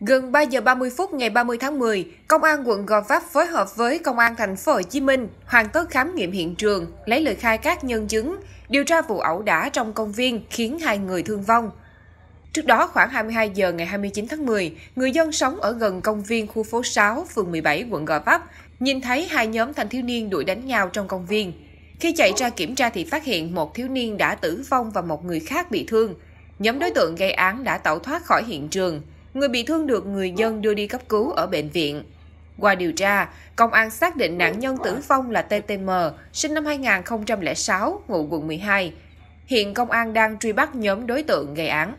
Gần 3 giờ 30 phút ngày 30 tháng 10, Công an quận Gò Vấp phối hợp với Công an thành phố Hồ Chí Minh hoàn tất khám nghiệm hiện trường, lấy lời khai các nhân chứng, điều tra vụ ẩu đả trong công viên khiến hai người thương vong. Trước đó khoảng 22 giờ ngày 29 tháng 10, người dân sống ở gần công viên khu phố 6, phường 17, quận Gò Vấp, nhìn thấy hai nhóm thanh thiếu niên đuổi đánh nhau trong công viên. Khi chạy ra kiểm tra thì phát hiện một thiếu niên đã tử vong và một người khác bị thương. Nhóm đối tượng gây án đã tẩu thoát khỏi hiện trường. Người bị thương được người dân đưa đi cấp cứu ở bệnh viện. Qua điều tra, công an xác định nạn nhân tử vong là TTM, sinh năm 2006, ngụ quận 12. Hiện công an đang truy bắt nhóm đối tượng gây án.